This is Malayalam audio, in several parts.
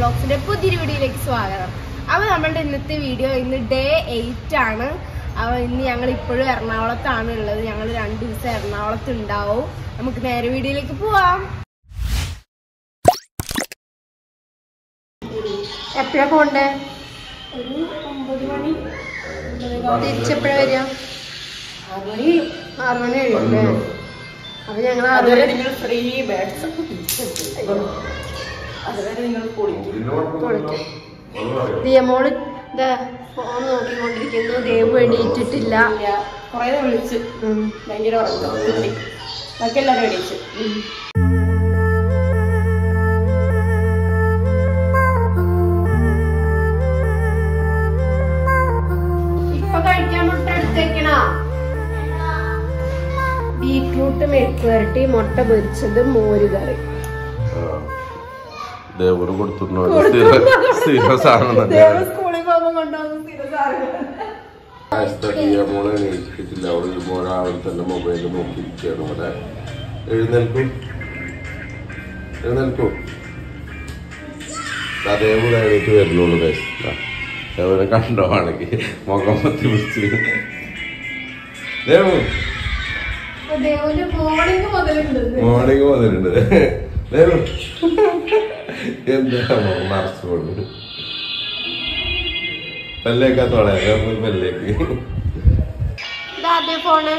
വ്ലോഗ്സിന്റെ പുതിയൊരു വീഡിയോയിലേക്ക് സ്വാഗതം. അപ്പൊ നമ്മളുടെ ഇന്നത്തെ വീഡിയോ ഇന്ന് ഡേ എയ്റ്റ് ആണ്. അപ്പൊ ഇന്ന് ഞങ്ങൾ ഇപ്പോഴും എറണാകുളത്താണ് ഉള്ളത്. ഞങ്ങൾ രണ്ട് ദിവസം എറണാകുളത്ത് ഉണ്ടാവും നമുക്ക് നേരെ വീഡിയോയിലേക്ക് പോവാം. എപ്പോഴാ പോണ്ടേ? ഒരു ഒമ്പത് മണി. തിരിച്ചെപ്പോഴാ വരിക? ആറ് മണി. ആറ് മണി കഴിയുമല്ലേ അപ്പൊ ഞങ്ങൾ ഫ്രീ ബേഡ്സ് അതുവരെ നിങ്ങൾ പൊളിക്കും. ദിയമോൾ ഇതാ ഫോൺ നോക്കിക്കൊണ്ടിരിക്കുന്നു. ദേവ് എണീറ്റിട്ടില്ല. കുറേ വിളിച്ച്. ഭയങ്കര ഉറക്കം. കുട്ടി. ബാക്കി എല്ലാവരും എണീച്ച് കഴിക്കാൻ മുട്ട എടുത്തേക്കണോ? ബീറ്റ്റൂട്ട് മെഴുക്ക് വരട്ടി മുട്ട പൊരിച്ചത് മോര് ദേവറ് കൊടുത്തിട്ടുണ്ടോ? സ്ഥിര സാധനം മോളെ അവിടെ ഇരുമ്പോ അവിടെ തന്നെ മൊബൈലിൽ നോക്കിയിരിക്കുകയാണ് ഇവിടെ. എഴുന്നേൽക്കും. എഴുന്നേൽക്കൂ. അതേപോലെ എഴുതി വരുന്നുള്ളൂ ദേവനെ കണ്ടോ ആണെങ്കിൽ മുഖം പത്തി വിളിച്ച് ദേവു. ദേവന്റെ മോർണിംഗ് മുതലുണ്ട് മോർണിംഗ് മുതലുണ്ട്. ദേവു. എന്താ മറച്ചു കൊണ്ട് പല്ലേക്കാത്തോളെ പല്ലേക്ക്. ഫോണ്.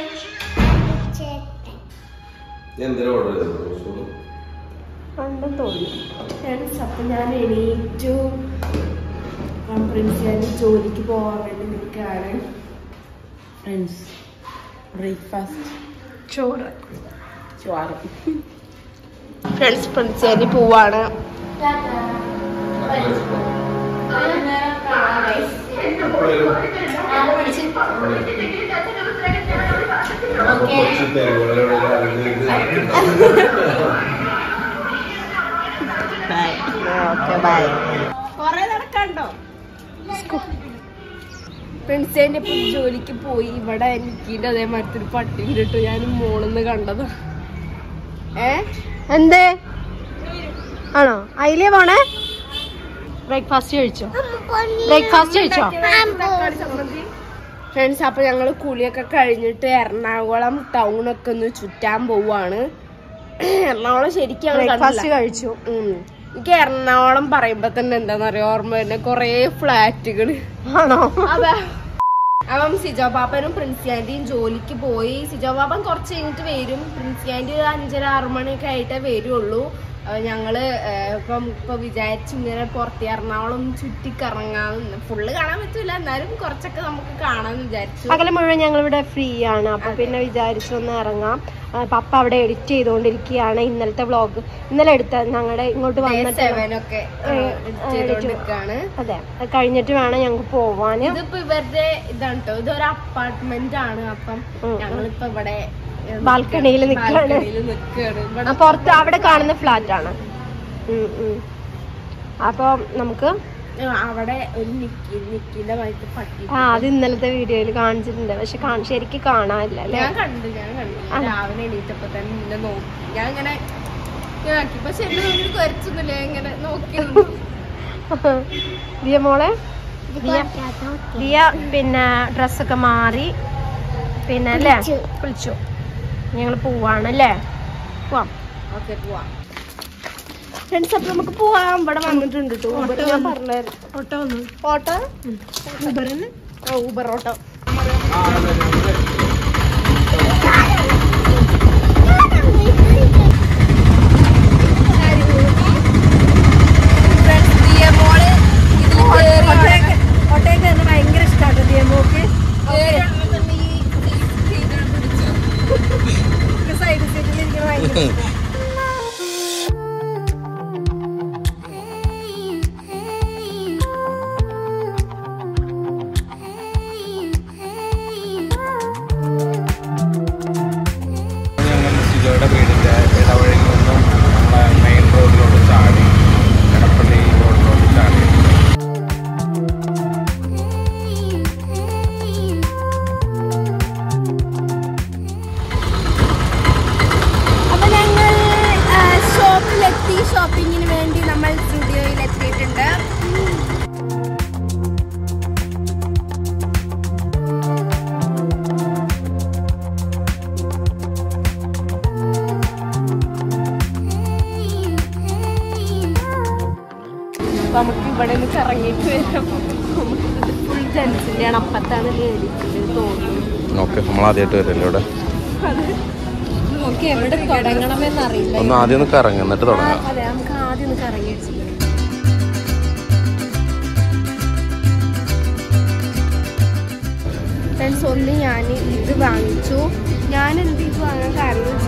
എന്തിനാ ഓർഡർ ചെയ്തത്? തോന്നി ഫ്രണ്ട്സ് അപ്പൊ ഞാൻ എണീറ്റു ഞാൻ ജോലിക്ക് പോകാൻ വേണ്ടി നിൽക്കുകയാണ്. ഫ്രണ്ട്സ് ബ്രേക്ക്ഫാസ്റ്റ് ചോറ്. ചോറ്. ഫ്രണ്ട്സ് ഞാൻ പോവാണ്. കൊറേ നടക്കാണ്ടോ? പ്രിൻസേന്റെ ഇപ്പൊ ജോലിക്ക് പോയി. ഇവിടെ എനിക്കിന്റെ അതേ മരത്തിൽ പട്ടി ഇട്ടു. ഞാൻ മോളിന്ന് കണ്ടത്. ഏ? എന്തേ? ആണോ? അതിലേ പോണേ? ബ്രേക്ക്ഫാസ്റ്റ് കഴിച്ചോ? ബ്രേക്ക്ഫാസ്റ്റ് കഴിച്ചോ? ഫ്രണ്ട്സ് അപ്പൊ ഞങ്ങൾ കുളിയൊക്കെ കഴിഞ്ഞിട്ട് എറണാകുളം ടൗണൊക്കെ ഒന്ന് ചുറ്റാൻ പോവാണ്. എറണാകുളം ശരിക്കും ബ്രേക്ക്ഫാസ്റ്റ്. കഴിച്ചു. എനിക്ക് എറണാകുളം പറയുമ്പോ തന്നെ എന്താന്ന് പറയാ ഓർമ്മ വരുന്ന കൊറേ ഫ്ലാറ്റുകൾ ആണോ? അതാ. അപ്പം സിജോ പാപ്പനും പ്രിൻസി ആന്റിയും ജോലിക്ക് പോയി. സിജോ പാപ്പൻ കുറച്ച് കഴിഞ്ഞിട്ട് വരും. പ്രിൻസി ആന്റി ഒരു അഞ്ചര ആറ് മണിയൊക്കെ ആയിട്ടേ വരുള്ളൂ. ഞങ്ങൾ ഇപ്പം ഇപ്പൊ വിചാരിച്ചു ഇങ്ങനെ പുറത്ത് എറണാകുളം ചുറ്റിക്കറങ്ങാൻ ഫുള്ള് കാണാൻ പറ്റൂല. എന്നാലും കുറച്ചൊക്കെ നമുക്ക് കാണാന്ന് വിചാരിച്ചു. പകൽ മുഴുവൻ ഞങ്ങൾ ഇവിടെ ഫ്രീ ആണ്. അപ്പൊ പിന്നെ വിചാരിച്ചു ഒന്ന് ഇറങ്ങാം പപ്പ അവിടെ എഡിറ്റ് ചെയ്തുകൊണ്ടിരിക്കുകയാണ് ഇന്നലത്തെ വ്ളോഗ് ഇന്നലെ എടുത്ത ഞങ്ങളുടെ ഇങ്ങോട്ട് വന്നിട്ട് അതെ. കഴിഞ്ഞിട്ട് വേണം ഞങ്ങൾക്ക് പോവാന്. ഇതിപ്പോ ഇവരുടെ ഇതാണ് കേട്ടോ ഇതൊരു അപ്പാർട്ട്മെന്റ് ആണ്. അപ്പം. ഞങ്ങളിപ്പോ ഇവിടെ ബാൽക്കണിയിൽ നിൽക്കാണ് പുറത്ത് അവിടെ കാണുന്ന ഫ്ലാറ്റ് ആണ് ഉം, ഉം. അപ്പൊ നമുക്ക് അവിടെ ഒരു നിക്കി നിക്കിന്റെ വയറ്റ് പട്ടി ആ അത് ഇന്നലത്തെ വീഡിയോയിൽ കാണിച്ചിട്ടുണ്ട്. പക്ഷെ ശരിക്കും കാണാനില്ല ഞാൻ കണ്ടു ഞാൻ കണ്ടു. ഞാൻ രാവിലെ എണീറ്റപ്പോ തന്നെ നിന്നെ നോക്കി. ഞാൻ ഇങ്ങനെ ഇങ്ങനെ കുറച്ചൊന്നുമില്ല നോക്കി. ദിയ മോളെ? ദിയ ദിയ പിന്നെ ഡ്രസ്സൊക്കെ മാറി. പിന്നെ അല്ലേ? കുളിച്ചു ഞങ്ങൾ പോവാണ് അല്ലേ പോവാം. ഓക്കെ പോവാം. ഫ്രണ്ട്സ് അപ്പൊ നമുക്ക് പോവാം. ഇവിടെ വന്നിട്ടുണ്ട് ഓട്ടോ വന്നു. Auto Uber auto? 嗯 ഇവിടെ നിന്ന് കറങ്ങിയിട്ട് വരാം ഫുൾ ജെൻസിന്റെയാണ് അപ്പത്താണ് മേടിക്കുന്നത് തോന്നുന്നു. ഓക്കെ നമ്മൾ ആദ്യമായിട്ട് വരല്ലേ ഇവിടെ? നമുക്ക് എവിടെ തുടങ്ങണമെന്ന് അറിയില്ല ഒന്ന് ആദ്യം ഒന്ന് കറങ്ങി എന്നിട്ട് തുടങ്ങാം. അതെ നമുക്ക് ആദ്യം ഒന്ന് കറങ്ങി വെച്ചിട്ട് ഫ്രണ്ട്സ് ഒന്ന് ഞാൻ ഇത് വാങ്ങിച്ചു. ഞാൻ എന്ത് ഇത് വാങ്ങാൻ കാരണം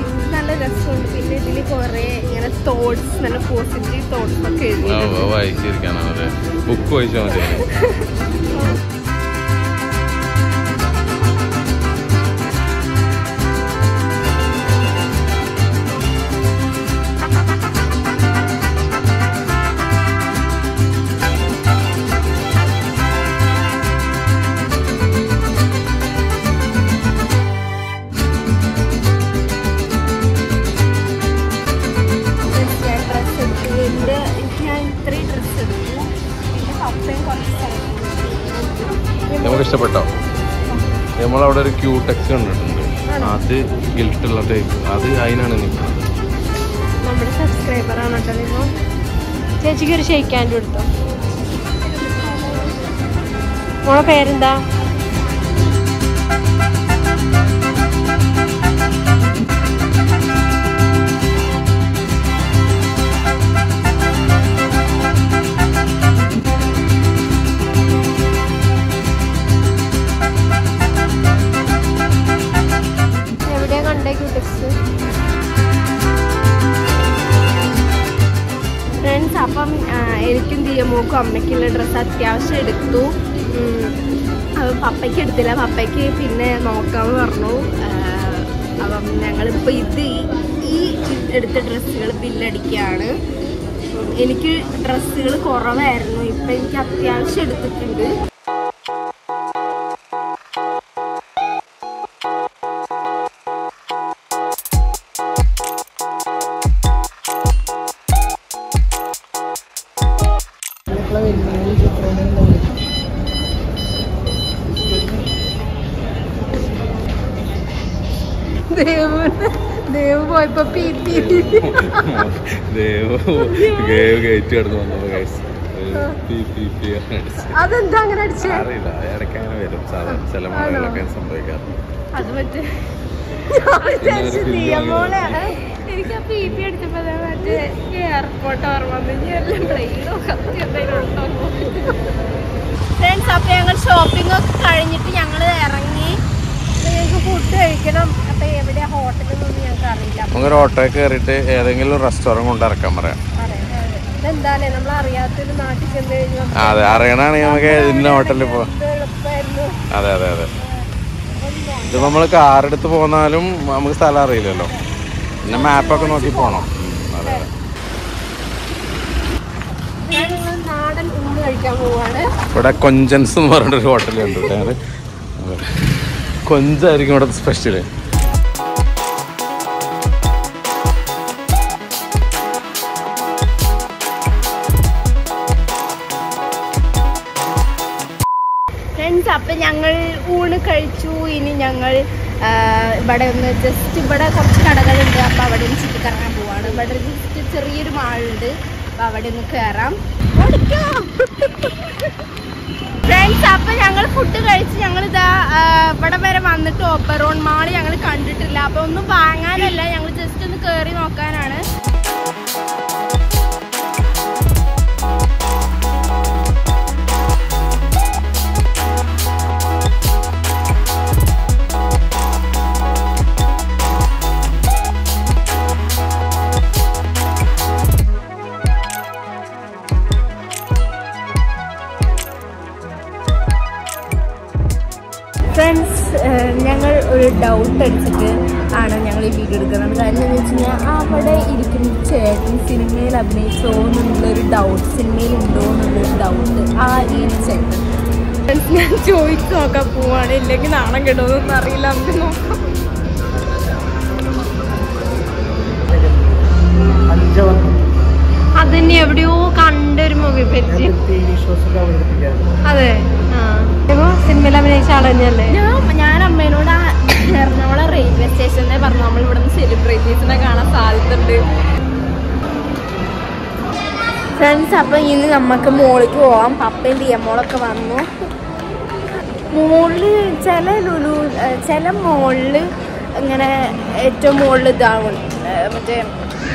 നല്ല രസമുണ്ട്. പിന്നെ ഇതിൽ കുറെ ഇങ്ങനെ തോട്ട്സ് നല്ല പോസിറ്റീവ് തോട്ട്സ് ഒക്കെ എഴുതി വായിച്ചിരിക്കാനാണ് ബുക്ക് വായിച്ചാൽ മതി ക്യൂടെക്സ് കണ്ടിട്ടുണ്ട്. അത് ഗിൽട്ടുള്ള ടൈപ്പ് അത് അതിനാണ് നിൽക്കുന്നത് നമ്മുടെ കേട്ടോ ചേച്ചിക്ക് ഒരു ഷെയ്ക്കാന്റെ കൊടുത്തോ. മോളെ പേരെന്താ? ദിയമോക്കും അമ്മയ്ക്കുള്ള ഡ്രസ്സ് അത്യാവശ്യം എടുത്തു. പപ്പയ്ക്ക് എടുത്തില്ല. പപ്പയ്ക്ക് പിന്നെ നോക്കാമെന്ന് പറഞ്ഞു. അപ്പം ഞങ്ങളിപ്പോൾ ഇത് ഈ- എടുത്ത ഡ്രസ്സുകൾ ബില്ലടിക്കുകയാണ്. എനിക്ക് ഡ്രസ്സുകൾ കുറവായിരുന്നു. ഇപ്പം എനിക്ക് അത്യാവശ്യം എടുത്തിട്ടുണ്ട്. ഗേറ്റ് കടന്ന് വന്നപ്പോ അതെന്താ അങ്ങനെ അടിച്ചേ? അറിയില്ല ഇടയ്ക്ക് അങ്ങനെ വരും. സാധാരണ ചില മഴകളൊക്കെ അത് മറ്റേ. എനിക്ക് ആ പി പി അടിച്ചപ്പോ ദേ മറ്റേ എയർപോർട്ട് ഓർമ്മ ഉണ്ടോ? ഫ്രണ്ട്സ് അപ്പൊ ഞങ്ങൾ ഷോപ്പിംഗ് ഒക്കെ കഴിഞ്ഞിട്ട് ഞങ്ങൾ ഇറങ്ങി. നമുക്കൊരു ഓട്ടോ കയറിയിട്ട് ഏതെങ്കിലും റെസ്റ്റോറന്റ് കൊണ്ട് ഇറക്കാൻ പറയാം. അതെ അറിയണാണെങ്കിൽ നമുക്ക് ഇന്ന ഹോട്ടലിൽ പോവാം അതെ അതെ അതെ. ഇത് നമ്മൾ കാറെടുത്ത് പോന്നാലും നമുക്ക് സ്ഥലം അറിയില്ലല്ലോ. പിന്നെ മാപ്പൊക്കെ നോക്കി പോണോ. അതെ ഇവിടെ കൊഞ്ചൻസ് എന്ന് പറഞ്ഞൊരു ഹോട്ടലുണ്ട് കേട്ടോ കൊഞ്ചായിരിക്കും ഇവിടെ സ്പെഷ്യൽ ഫ്രണ്ട്സ് അപ്പം ഞങ്ങൾ ഊണ് കഴിച്ചു. ഇനി ഞങ്ങൾ ഇവിടെ ഒന്ന് ജസ്റ്റ് ഇവിടെ കുറച്ച് കടകളുണ്ട്. അപ്പോൾ അവിടെ ഒന്ന് ചുറ്റിക്കറങ്ങാൻ പോവാണ്. ഇവിടെ ജസ്റ്റ് ചെറിയൊരു മാളുണ്ട് അപ്പോൾ അവിടെ ഒന്ന് കയറാം ഫ്രണ്ട്സ് അപ്പൊ ഞങ്ങൾ ഫുഡ് കഴിച്ച് ഞങ്ങൾ ഇതാ ഇവിടെ വരെ വന്നിട്ട് ഓപ്പറോൺ മാൾ ഞങ്ങൾ കണ്ടിട്ടില്ല. അപ്പൊ ഒന്നും വാങ്ങാനല്ല ഞങ്ങൾ ജസ്റ്റ് ഒന്ന് കയറി നോക്കാനാണ്. അടിച്ചിട്ട് ആണ് ഞങ്ങൾ ഈ വീഡിയോ എടുക്കുന്നത്. കാരണം എന്ന് വെച്ച് കഴിഞ്ഞാൽ അവിടെ ഇരിക്കുന്ന ചേട്ടൻ സിനിമയിൽ അഭിനയിച്ചോ എന്നുള്ളൊരു ഡൗട്ട് സിനിമയിൽ ഉണ്ടോ എന്നുള്ളൊരു ഡൗട്ട് ആ ഈ ചേട്ടൻ. ഞാൻ ചോദിച്ചു നോക്കാൻ പോവാണ്. ഇല്ലെങ്കിൽ നാണം കിട്ടുമെന്നൊന്നും അറിയില്ല. നമുക്ക് നോക്കാം. അതന്നെ എവിടെയോ കണ്ടൊരു മൂവി പറ്റി. അതെ. സിനിമയിൽ അഭിനയിച്ച ഞാൻ ഞാൻ അമ്മേനോട് ആ എറണാകുളം റെയിൽവേ സ്റ്റേഷനിൽ പറഞ്ഞു നമ്മൾ ഇവിടുന്ന് സെലിബ്രിറ്റീസിനെ കാണാൻ സാധ്യതയുണ്ട്. ഫ്രണ്ട്സ് അപ്പം ഇന്ന് നമുക്ക് മോളിക്ക് പോവാം. പപ്പയും ദിയമ്മോളൊക്കെ വന്നു. മോളിൽ ചില ലുലു ചില മോളിൽ ഇങ്ങനെ ഏറ്റവും മുകളിൽ ഇതാവും. മറ്റേ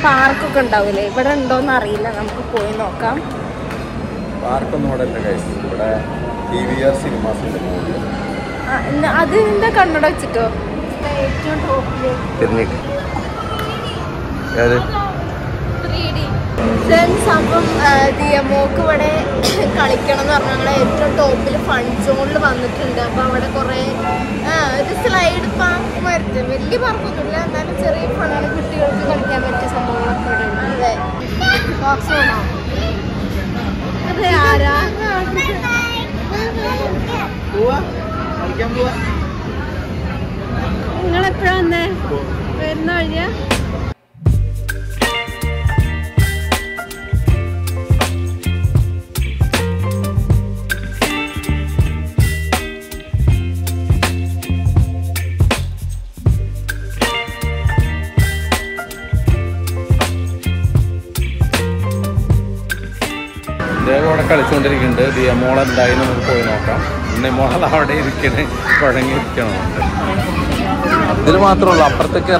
പാർക്കൊക്കെ ഉണ്ടാവില്ലേ? ഇവിടെ ഉണ്ടോന്ന് അറിയില്ല. നമുക്ക് പോയി നോക്കാം. പാർക്കൊന്നും ഇവിടെ ഇല്ല guys. ഇവിടെ ടി വി ആർ ആ, ഇന്ന് അത് എന്താ കണ്ണട വെച്ചിട്ടോ? ഫ്രണ്ട്സ് അപ്പം ദിയമോക്ക് ഇവിടെ കളിക്കണം എന്ന് പറഞ്ഞാൽ ഞങ്ങളെ ഏറ്റവും ടോപ്പിൽ ഫൺ സോണിൽ വന്നിട്ടുണ്ട്. അപ്പം അവിടെ കുറേ ഒരു സ്ലൈഡ് പാർക്ക് വരുത്തും വലിയ പാർക്കൊന്നുമില്ല എന്നാലും ചെറിയ ഫണ്ണാണ് കുട്ടികൾക്ക് കളിക്കാൻ പറ്റിയ സംഭവങ്ങളൊക്കെ ഇവിടെ ഉണ്ട് അതെ ബോക്സ് വേണോ? അതെ ആരാ? നിങ്ങൾ എപ്പോഴാ വന്നേ? വരുന്ന വഴിയാ? അവിടെ കളിച്ചുകൊണ്ടിരിക്കുന്നുണ്ട്. ദിയമോൾ എന്തായി നമുക്ക് പോയി നോക്കാം. ഉണ്ണിമോൾ അവിടെ ഇരിക്കണേ കുഴങ്ങിയിരിക്കണമുണ്ട് അതിൽ ഇതിൽ മാത്രമേ ഉള്ളൂ അപ്പുറത്തേക്ക്.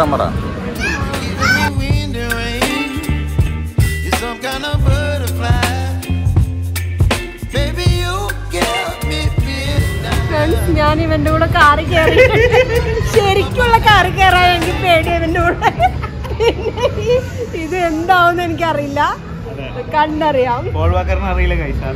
ഫ്രണ്ട്സ് ഞാൻ ഇവന്റെ കൂടെ കാറ് കയറി ശരിക്കുള്ള കാറ് കയറാൻ എനിക്ക് പേടി ഇവന്റെ കൂടെ. ഇത് എന്താവും എനിക്കറിയില്ല. കണ്ടറിയാം അറിയില്ല കൈസാർ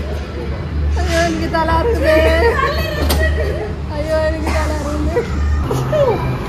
ஐயோ எனக்கு தலா இருக்குது ஐயோ எனக்கு தலா இருக்குது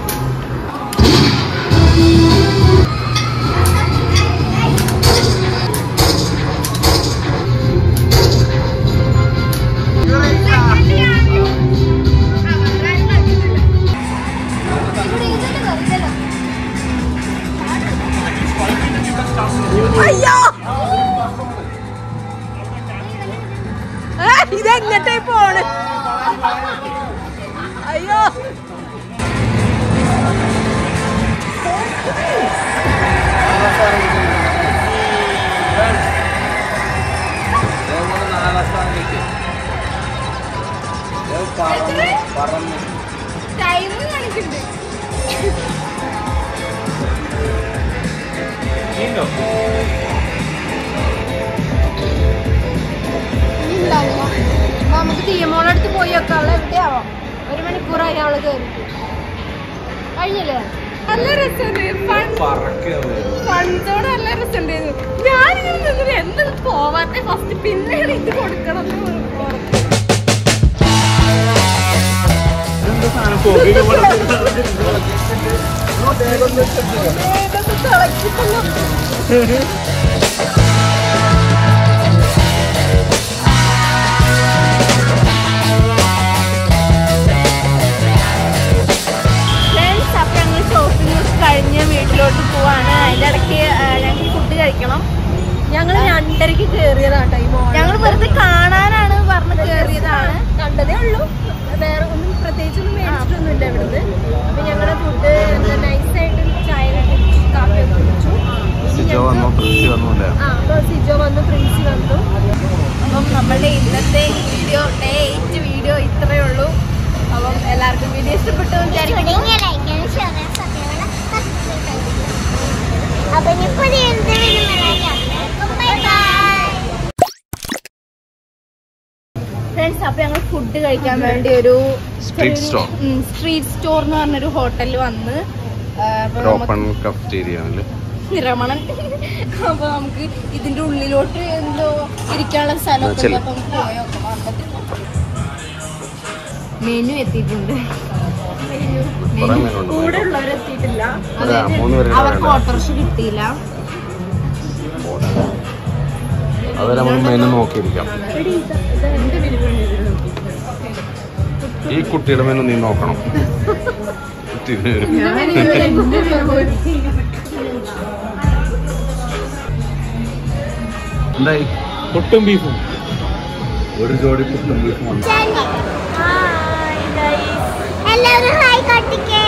പോവാത്തെ ഫസ്റ്റ് പിന്നെയാണ് ഇത് കൊടുക്കണം കഴിഞ്ഞ് വീട്ടിലോട്ട് പോവാണ്. അതിന്റെ ഇടയ്ക്ക് ഞങ്ങൾക്ക് ഫുഡ് കഴിക്കണം ഞങ്ങൾ രണ്ടരക്ക് കേറിയതാട്ടോ ഈ മോൾ ഞങ്ങൾ വെറുതെ കാണാനാണ് പറഞ്ഞ് കയറിയതാണ് കണ്ടതേ ഉള്ളൂ. വേറെ ഒന്നും പ്രത്യേകിച്ചൊന്നും മേടിച്ചിട്ടൊന്നുമില്ല ഇവിടുന്ന്. അപ്പൊ ഞങ്ങളുടെ ഫുഡ് എന്താ നൈസായിട്ട് ചായ കാപ്പി കുടിച്ചു. സിജോ വന്നു പ്രിൻസി വന്നു ആ അപ്പൊ സിജോ വന്നു പ്രിൻസി വന്നു. അപ്പം നമ്മളുടെ ഇന്നത്തെ ഈ വീഡിയോ ഡേ എയ്റ്റ് വീഡിയോ ഇത്രയേ ഉള്ളൂ. അപ്പം എല്ലാവർക്കും വീഡിയോ ഇഷ്ടപ്പെട്ടു വിചാരിക്കുന്നു. അപ്പൊ അപ്പൊ ഞങ്ങൾ ഫുഡ് കഴിക്കാൻ വേണ്ടി ഒരു സ്ട്രീറ്റ് സ്റ്റോർ സ്ട്രീറ്റ് സ്റ്റോർ എന്ന് പറഞ്ഞൊരു ഹോട്ടലിൽ വന്ന് രമണൻ അപ്പൊ നമുക്ക് ഇതിന്റെ ഉള്ളിലോട്ട് എന്തോ ഇരിക്കാനുള്ള സ്ഥലമൊക്കെ മെനു എത്തിയിട്ടുണ്ട്. കൂടെ ഉള്ളവരെത്തിയിട്ടില്ല അതെ അവർക്ക് ഓട്ടോറിക്ഷ കിട്ടിയില്ല. വേണ്ട നമ്മൾ മെനു നോക്കിയിരിക്കാം. ഈ കുട്ടിയുടെ മേലും നീ നോക്കണം. എന്തായി? പൊട്ടും ബീഫും. ഒരു ജോഡി പുട്ടും ബീഫും എല്ലാവരും ഹായ് കാട്ടിക്കേ